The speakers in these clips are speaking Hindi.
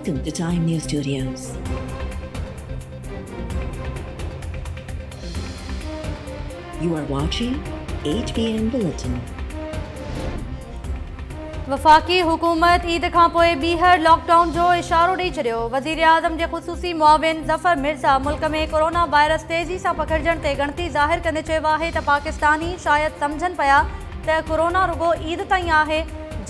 Welcome to Time News Studios. You are watching HBN Bulletin. वफ़ाक़ी हुकूमत ईद खां पोइ लॉकडाउन जो इशारो ॾेई छॾियो वज़ीर आज़म जे ख़ुसूसी मुआविन ज़फ़र मिर्ज़ा मुल्क में कोरोना वायरस तेज़ी सां पकड़जण ते गणती ज़ाहिर कंदे चयो पाकिस्तानी शायदि सम्झनि पिया त कोरोना रुगो ईद ताईं आहे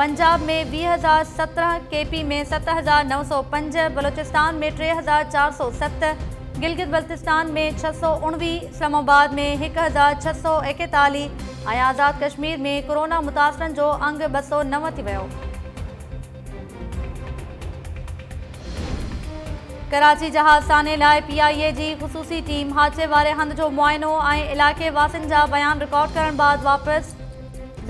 पंजाब में वीह हज़ार सत्रहं के पी में सत हज़ार नव सौ पंज बलोचिस्तान में टे हज़ार चारि सौ सत गिलगित बल्तिस्तान में छह सौ उणिवीह इस्लामाबाद में हिकु हज़ार छह सौ एकतालीह ऐं आज़ाद कश्मीर में कोरोना मुतासिरनि जो अंग ॿ सौ नव थी वियो कराची जहाज़ साने आई ए जी ख़ुसूसी टीम, हादसे वारे हंधि जो मुआइनो ऐं इलाइक़े वासियुनि जा बयान रिकॉर्ड करण बाद वापसि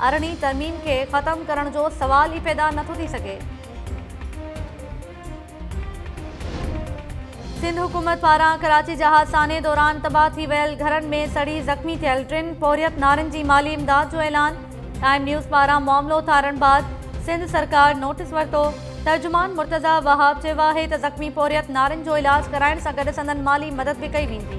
अरिड़हीं तरमीम खे ख़तमु करण जो सवाल ई पैदा नथो थी सघे सिंध हुकूमत पारां कराची जहाज़ साने दौरान तबाह थी घरनि में सड़ी ज़ख़्मी थियल टिनि। पोरियत नारनि जी माली इमदाद जो ऐलान। टाइम न्यूज़ पारां मामिलो थारण बाद सिंध सरकार नोटिस वरितो। तर्जुमान मुर्तज़ा वहाब चयो आहे त ज़ख़्मी पोरियत नारनि जो इलाज कराइण सां गॾु संदन माली मदद बि कई वेंदी।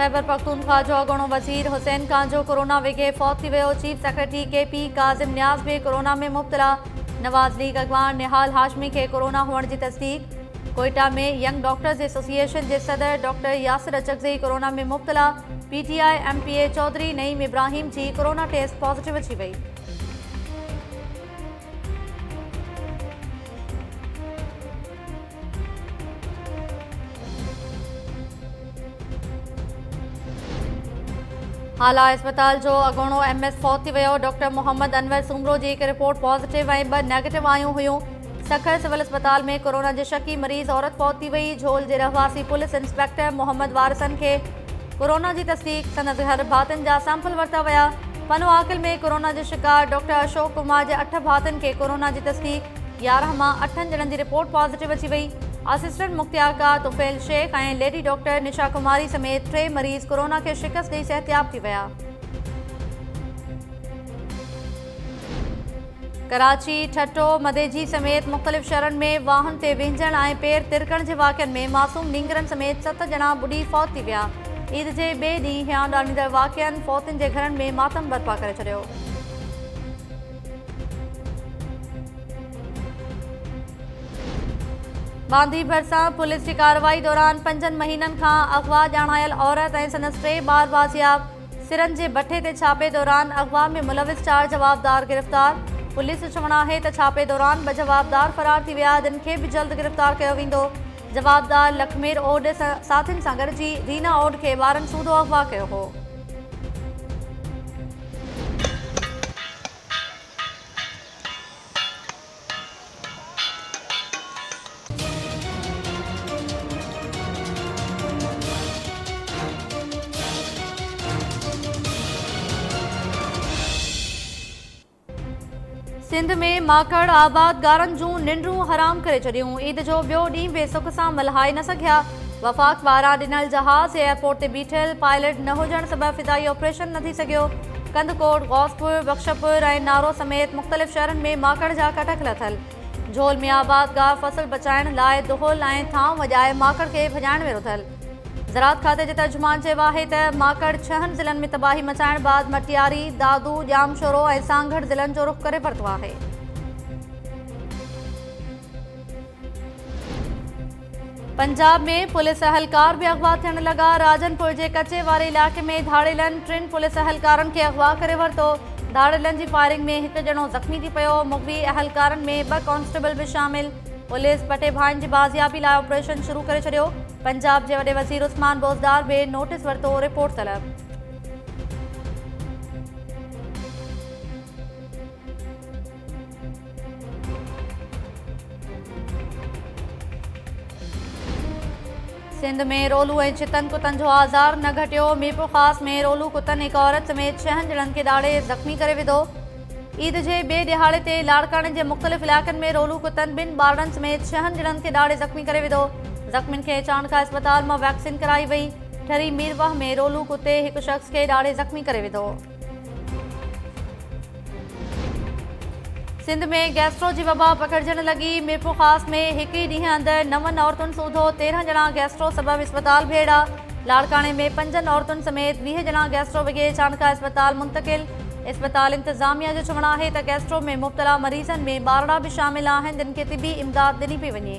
ख़ैबर पख्तूनख्वा जो अॻूणो वज़ीर हुसैन खान जो कोरोना विघे फौत थी वियो। Chief secretary K P Kazim Niyaz बि कोरोना में मुब्तला। नवाज़ लीग अॻवान निहाल हाशमी खे कोरोना हुअण जी तस्दीक। कोयटा में यंग डॉक्टर्स एसोसिएशन जे सदर डॉक्टर यासिर अचकज़ई कोरोना में मुब्तला। PTI MPA Chaudhry Naeem Ibrahim ji corona test positive अची वई। हाला अस्पताल जो अॻूणो एम एस फौत डॉक्टर मोहम्मद अनवर सूमरो जी हिकु रिपोर्ट पॉज़िटिव ऐं ॿ नेगेटिव आयूं हुयूं। सखर सिविल अस्पताल में कोरोना जे शकी मरीज़ औरत पहुती वई, झोल जे रहवासी पुलिस इंस्पेक्टर मोहम्मद वारसन खे कोरोना जी तस्दीक संदसि घर भातियुनि जा सैंपल वरिता विया। पनो आकिल में कोरोना जे शिकार डॉक्टर अशोक कुमार जे अठ भातियुनि खे कोरोना जी तस्दीक। यारहं माँ अठनि ॼणनि जी रिपोर्ट पॉज़िटिव अची वई। असिस्टेंट मुख्तियारका तुफ़ैल शेख ऐं लेडी डॉक्टर निशा कुमारी समेत टे मरीज़ कोरोना खे शिकस्त ॾेई सिहतयाब थी कराची ठटो मदेजी समेत मुख़्तलिफ़ शहरनि में वाहन ते विंझण ऐं पेर तिरकण जे वाक़िअनि में मासूम नींगरनि समेत सत ॼणा ॿुॾी फ़ौत थी ईद जे ॿिए ॾींहुं हियाँ वाक़िअनि फ़ौतुनि जे घरनि में मातम बर्पा करे छॾियो। बांदी भरिसां, पुलिस जी कार्रवाई दौरान पंजनि महीननि खां अगवा ॼाणायल औरत ऐं संदसि टे ॿार बाज़ियाब सिरनि जे भठे ते छापे दौरान अगवा में मुलविस चार जवाबदार गिरफ़्तार। पुलिस चवणु आहे त छापे दौरान ॿ जवाबदार फ़रार थी विया, जिन खे बि जल्द गिरफ़्तार कयो वेंदो। जवाबदार लखमेर ओड साथियुनि सां गॾिजी रीना ओड खे ॿारनि सूदो अगवा कयो हो। सिंध में माकड़, आबाद गारनि जूं निंडूं हराम करे छॾियूं। ईद जो ॿियो ॾींहुं बेसुख सां मल्हाए न सघिया। वफ़ाक़ पारां ॾिनल जहाज़, एयरपोर्ट ते बीठल पायलट न हुजण सबबि फिदाई ऑपरेशन न थी सघियो। कंदकोट गौसपुर बख्शपुर नारो समेत मुख़्तलिफ़ शहरनि में माकड़ जा कटक लथल। झोल में आबाद गाह फ़सल बचाइण लाइ दुहोल थांव वॼाए माकड़ खे भॼाइण में रुधल ज़रात खाते जे तर्जुमान त माकड़ छहनि ज़िलनि में तबाही मचाइण बाद मटियारी दादू जामशोरो सांगड़ ज़िलनि जो रुख़ करे वरितो आहे पंजाब में पुलिस अहलकार बि अगवा थियण लॻा राजनपुर जे कचे वारे इलाइक़े में धाड़ेलनि टिनि पुलिस अहलकारनि खे अगवा करे वरितो धाड़ेलनि जी फायरिंग में हिकु ॼणो ज़ख़्मी थी पियो मुगवी अहलकारनि में ॿ कांस्टेबल बि शामिल पुलिस पटे भाइनि जी बाज़ियाबी लाइ ऑपरेशन शुरू करे छॾियो पंजाब जे वॾे वज़ीर उस्मान बोज़दार बि नोटिस वरितो रिपोर्ट तलब। सिंध में रोलू ऐं चितन कुतनि जो आज़ार न घटियो। मीरपुर ख़ासि में रोलू कुतनि हिकु औरत समेत छहनि ॼणनि खे ॾाढे ज़ख़्मी करे विधो। ईद जे ॿिए ॾिहाड़े ते लाड़काणे जे मुख़्तलिफ़ इलाइक़नि में रोलू कुतनि ॿिनि ॿारनि समेत छहनि ॼणनि खे ॾाढे ज़ख़्मी करे विधो। ज़ख़्मियुनि खे चाणका अस्पताल माँ वैक्सीन कराई वई। ठरी मीरवाह में रोलू कुते हिकु शख़्स खे ॾाढे ज़ख़्मी करे विधो। सिंध में गैस्ट्रो जी वबा पकड़जण लॻी मीरपुर ख़ासि में हिकु ई ॾींहुं अंदरि नवनि औरतुनि सूधो, तेरहं ॼणा गैस्ट्रो सबबि इस्पताल भेड़ा। लाड़काणे में पंजनि औरतुनि समेत वीह ॼणा गैस्ट्रो वॻे चाणका अस्पताल मुंतकिल। इस्पताल इंतिज़ामिया जो चवणु त गैस्ट्रो में मुब्तला मरीज़नि में ॿारड़ा बि शामिल आहिनि, जिन खे तिबी इमदाद ॾिनी पई वञे।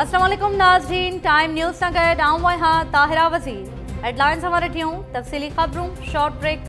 असलम नाज़रीन टाइम न्यूज़ गॾु आऊँ आहियाँ ताहिरा वज़ीर हेडलाइंस हमारे थियूं तफ़सीली ख़बरूं शॉर्ट ब्रेक